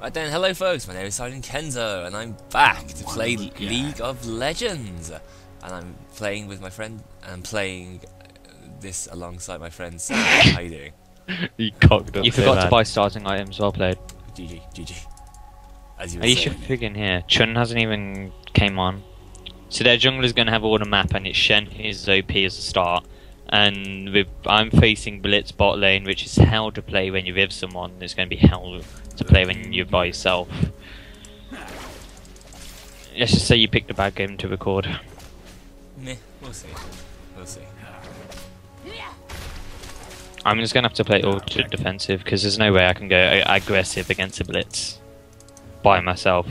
Right then, hello folks, my name is Sergeant Kenzo, and I'm back to play League of Legends. And I'm playing with my friend, and I'm playing uh, this alongside my friend Sam. How you doing? You cocked up. You so forgot to buy starting items. Well played. GG, GG. As you were Are you saying. should friggin' here. Chun hasn't even came on. So their jungler's gonna have all the map, and it's Shen is OP as a start. And with, I'm facing Blitz bot lane, which is hell to play when you're with someone. It's going to be hell to play when you're by yourself. Let's just say you picked a bad game to record. Meh, we'll see. We'll see. I'm just going to have to play ultra defensive because there's no way I can go aggressive against a Blitz by myself.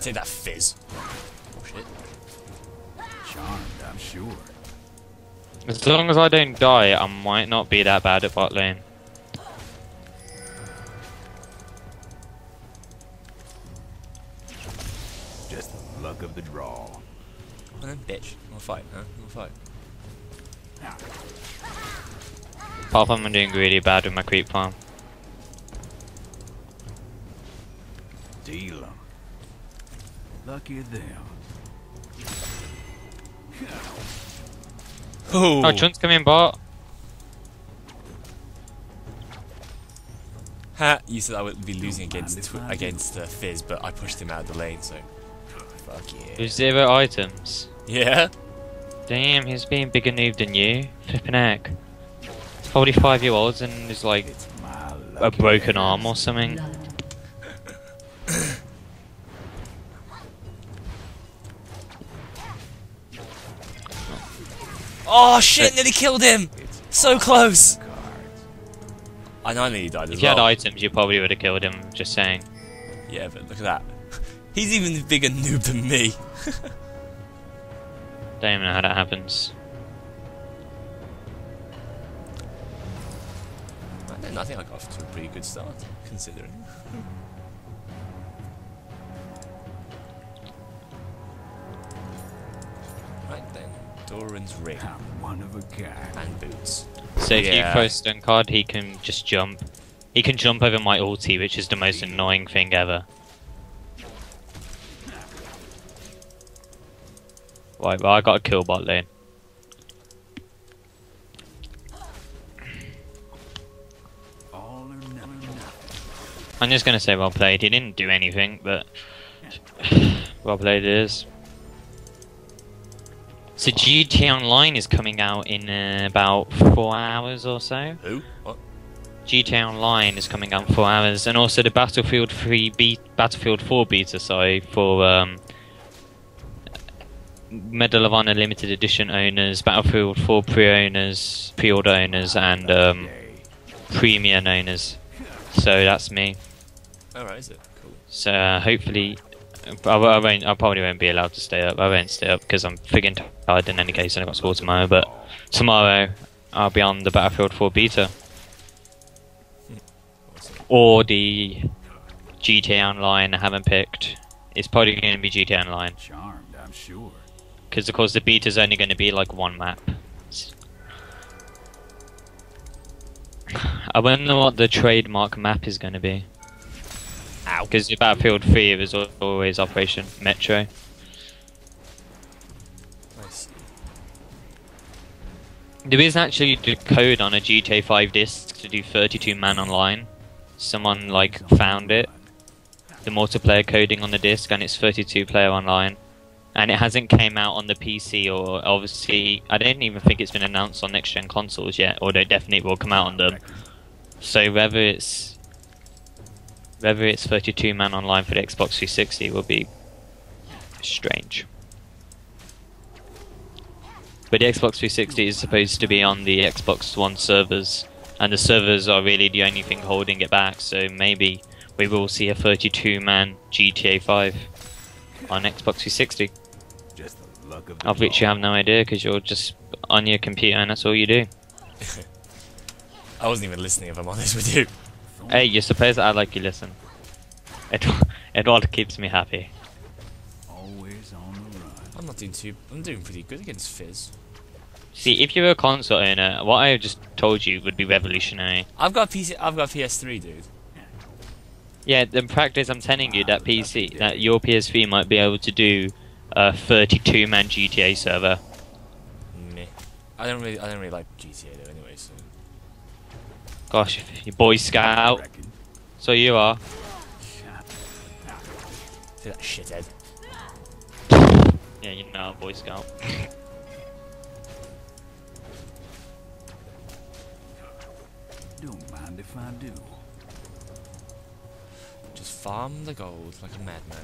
Take that fizz. Oh shit. Charmed, I'm sure. As long as I don't die, I might not be that bad at bot lane. Just the luck of the draw. Well then, bitch. We'll fight, huh? We'll fight. Apart from I'm doing really bad with my creep farm. Deal 'em. Lucky them. Oh, Oh, Chun's coming bot. Ha! You said I would be losing against if against uh, Fizz, but I pushed him out of the lane, so fuck yeah. With zero items. Yeah. Damn, he's being bigger noob than you. Flipping heck. 45 year olds and is like a broken arm or something. Oh shit! Nearly killed him. It's So close. I know I nearly died as If you had items, you probably would have killed him, just saying. Yeah, but look at that. He's even a bigger noob than me. Don't even know how that happens. Right then, I think I got off to a pretty good start, considering. right then, Doran's ring I'm one of a kind. and boots. So if Yeah. you throw stun card, he can just jump. He can jump over my ulti, which is the most annoying thing ever. Right, well I got a kill bot lane. All or nothing. I'm just gonna say well played. He didn't do anything, but well played it is. So GT Online is coming out in uh, about four hours or so. Who? What? GTA Online is coming out in four hours, and also the Battlefield 3 be- Battlefield 4 beta, sorry, for um, Medal of Honor limited edition owners, Battlefield 4 pre-owners, pre-order owners, and um, premium owners. So that's me. Alright, is it? Cool. So uh, hopefully, I, I won't. I probably won't be allowed to stay up. I won't stay up because I'm friggin' tired in any case, and I've got school tomorrow. But tomorrow I'll be on the Battlefield 4 beta or the GTA Online. I haven't picked. It's probably going to be GTA Online Charmed, I'm sure. because, of course, the beta's only going to be like one map. I wonder what the trademark map is going to be. Ow. Because Battlefield 3 was always Operation Metro. Nice. There is actually the code on a GTA 5 disc to do 32 man online. Someone like found it, the multiplayer coding on the disc, and it's 32 player online. And it hasn't came out on the PC or obviously I don't even think it's been announced on next gen consoles yet, although they definitely will come out on them. So whether it's whether it's 32 man online for the Xbox 360 will be strange. But the Xbox 360 is supposed to be on the Xbox One servers, and the servers are really the only thing holding it back. So maybe we will see a 32 man GTA 5 on Xbox 360, Just the luck of of which you have no idea because you're just on your computer and that's all you do. I wasn't even listening, if I'm honest with you. Hey, you're supposed to like you listen. It, it all keeps me happy. Always on the run. I'm not doing too. I'm doing pretty good against Fizz. See, if you're a console owner, what I just told you would be revolutionary. I've got PC. I've got PS3, dude. Yeah, in practice, I'm telling you that PC, that your PS3 might be able to do a 32 man GTA server. Meh. I don't really. I don't really like GTA though. Anyway, so Gosh, you Boy Scout. So you are. see that shithead. Yeah, you know, Boy Scout. Don't mind if I do. Just farm the gold like a madman.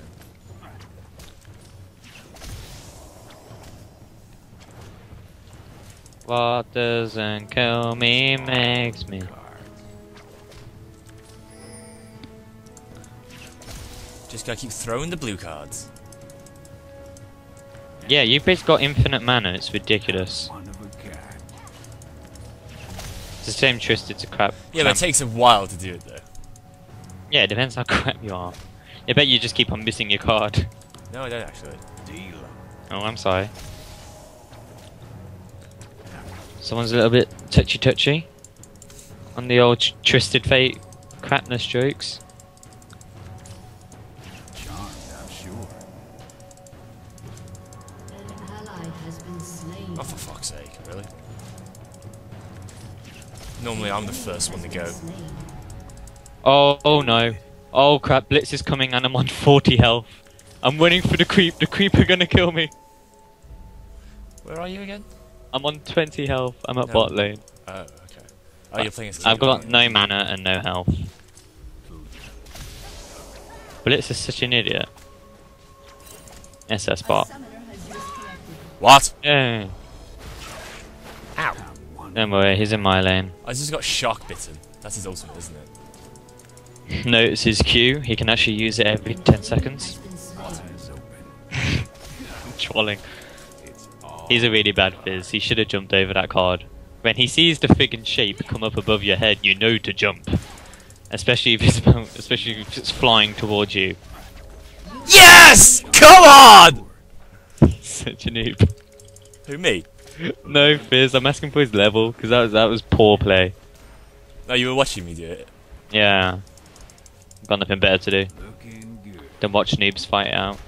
What doesn't kill me makes me. Just gotta keep throwing the blue cards. Yeah, you've basically got infinite mana, it's ridiculous. One of a kind. It's the same Twisted to crap. Yeah, but it takes a while to do it though. Yeah, it depends how crap you are. I bet you just keep on missing your card. No, I don't actually. Deal. Oh, I'm sorry. Someone's a little bit touchy touchy on the old tr- Twisted Fate crapness jokes. Normally, I'm the first one to go. Oh, oh no. Oh crap, Blitz is coming and I'm on 40 health. I'm running for the creep. The creep are gonna kill me. Where are you again? I'm on 20 health. I'm at No. bot lane. Oh, okay. Oh, you're playing I've got no mana and no health. Blitz is such an idiot. SS bot. Summoner has disconnected. What? Yeah. Don't worry, he's in my lane. Oh, I just got shock bitten. That's his ultimate, isn't it? no, it's his Q. He can actually use it every 10 seconds. Has been slain. Trolling. He's a really bad fizz. He should have jumped over that card. When he sees the friggin' shape come up above your head, you know to jump. Especially if it's especially if it's flying towards you. Yes! Come on! Such a noob. Who me? No fizz. I'm asking for his level because that was that was poor play. No, you were watching me do it. Yeah. Got nothing better to do than watch noobs fight out.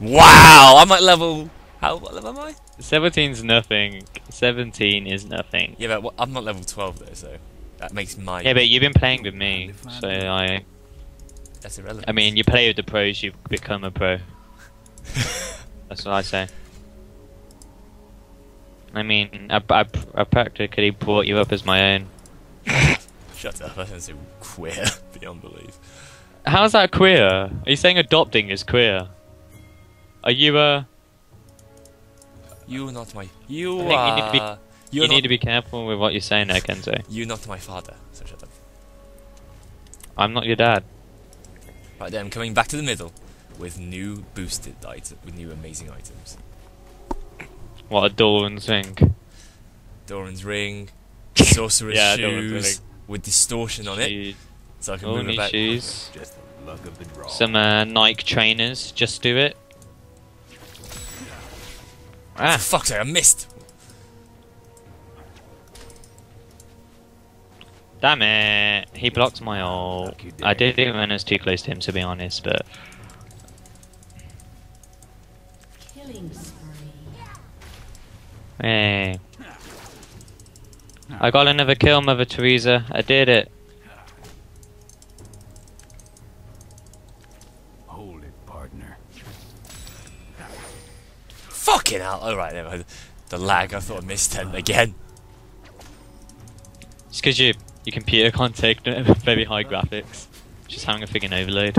Wow! I'm at level. How? What level am I? 17's nothing. 17 is nothing. Yeah, but what- I'm not level 12 though, so that makes my. Yeah, but you've been playing with me, so I. that's irrelevant. I mean, you play with the pros, you become a pro. That's what I say. I mean, I, I, I practically brought you up as my own. Shut up! I sound so queer beyond belief. How's that queer? Are you saying adopting is queer? Are you uh? You are not my. You think you are. need to be- not, need to be careful with what you're saying there, Kenzo. You're not my father. So shut up. I'm not your dad. Right then, I'm coming back to the middle with new boosted items, with new amazing items. What a Doran's ring. Doran's ring, sorcerer's Yeah, shoes with distortion on it, so I can move Only about. shoes. Just the luck of the draw. Some uh, Nike trainers. Just do it. For Ah, fuck! sake, I missed. damn it! He blocked my ult. I did it when I was too close to him, to be honest. But Killing spree. Hey, I got another kill, Mother Teresa. I did it. Hold it, partner. Fucking hell! All right, never mind. The lag. I thought I missed him again. It's because you your computer can't take very high graphics. Just having a friggin' overload.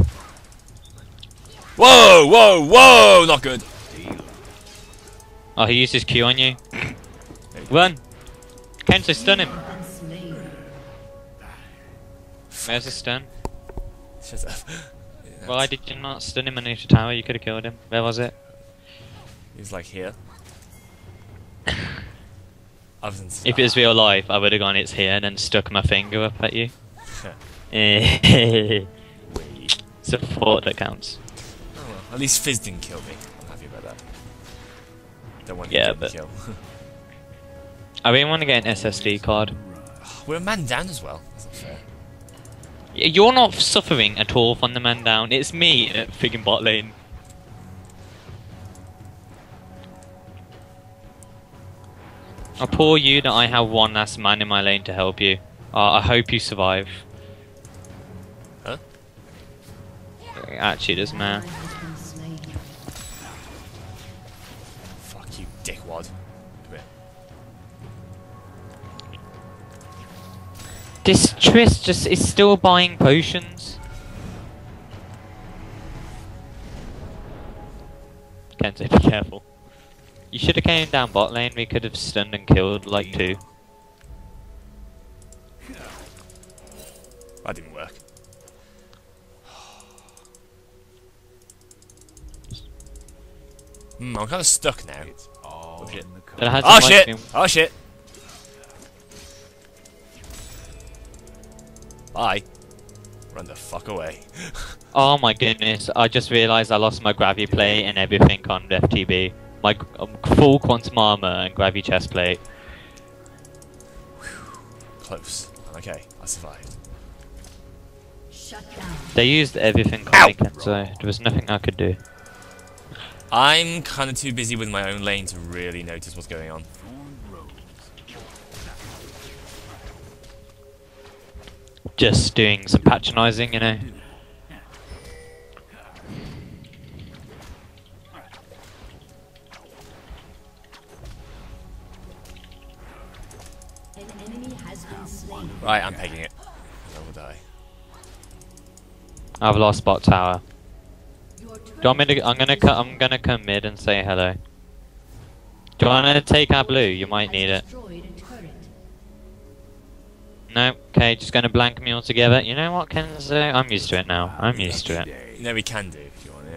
Whoa! Whoa! Whoa! Not good. Oh, he used his Q on you. Run! Kento, stun him. Where's the stun? Shut up. Why did you not stun him underneath the tower? You could have killed him. Where was it? He's like here. If it was real life, I would have gone it's here and then stuck my finger up at you. it's a thought that counts. Oh, well. At least Fizz didn't kill me. Don't want Yeah, but- kill. I really want to get an SSD card. We're a man down as well. That's not fair. You're not suffering at all from the man down. It's me at friggin' bot lane. I poor you that I have one last man in my lane to help you. Uh, I hope you survive. Huh? Actually, it doesn't matter. This Triss just is still buying potions. Kento, be careful. You should have came down bot lane. We could have stunned and killed like two. That didn't work. Hmm, I'm kind of stuck now. It's all Oh, shit. in the But code. it has Oh shit! Oh shit! Bye. Run the fuck away. Oh my goodness! I just realised I lost my gravity plate and everything on FTB. My um, full quantum armor and gravity chest plate. Close. Okay, I survived. Shut down. They used everything on Ow! me, Kenzo. There was nothing I could do. I'm kind of too busy with my own lane to really notice what's going on. Just doing some patronising, you know. An enemy has been slain. Right, I'm pegging it. I will die. I've lost bot tower. Do you want me to? I'm gonna I'm gonna come mid and say hello. Do you want to take our blue? You might need it. Destroyed a turret. No. Okay, just gonna blank me altogether. You know what, Kenzo? I'm used to it now. I'm used to it. No, we can do if you want,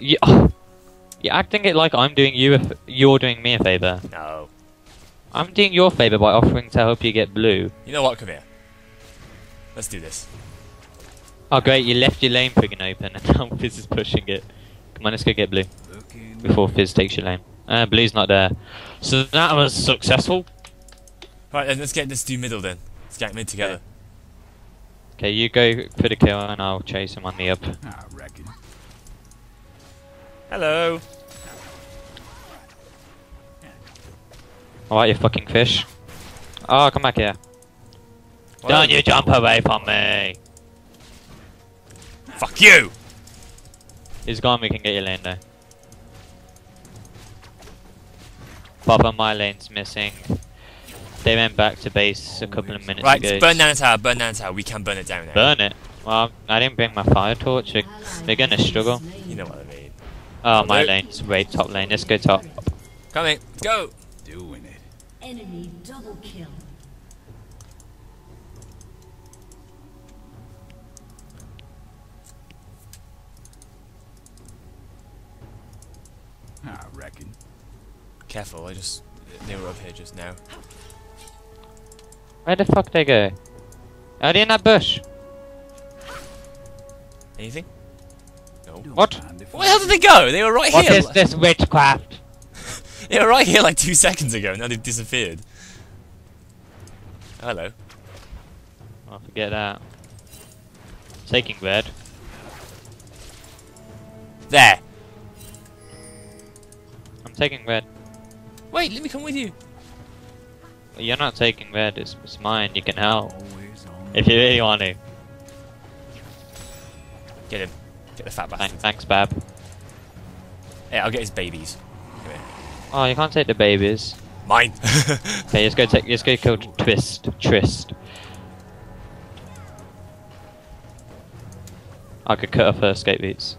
yeah. Oh, you're acting it like I'm doing you. You're doing me a favor. No. I'm doing your favor by offering to help you get blue. You know what? Come here. Let's do this. Oh great, you left your lane friggin' open and now Fizz is pushing it. Come on, let's go get blue before Fizz takes your lane. Uh, blue's not there. So that was successful. Right, then let's get this do middle then. Let's get mid together. Okay, you go for the kill and I'll chase him on the up. I reckon. Hello. Alright, you fucking fish. Oh, come back here. Why Don't you jump away from me! Fuck you! He's gone, we can get your lane though. Papa, my lane's missing. They went back to base a couple of minutes Right, ago. burn down the tower, burn down the tower. We can burn it down now. Burn it? Well, I didn't bring my fire torch. They're, gonna struggle. You know what I mean. Oh, my Hello? lane's way top lane. Let's go top. Coming. Let's go. Doing it. Enemy double kill. I reckon. Careful, I just... They were up here just now. Where the fuck they go? Are they in that bush? Anything? No. What? Where the hell did they go? They were right What here. is this witchcraft? They were right here like two seconds ago. Now they've disappeared. Hello. Oh, forget that. Taking red. There. I'm taking red. Wait, let me come with you. You're not taking red. It's, it's mine. You can help if you really want to. Get him. Get the fat bastard. thanks, Bab. Hey, I'll get his babies. Oh, you can't take the babies. Mine. Okay, let's go take. Let's go kill Twist. Trist. I could cut off her escape boots.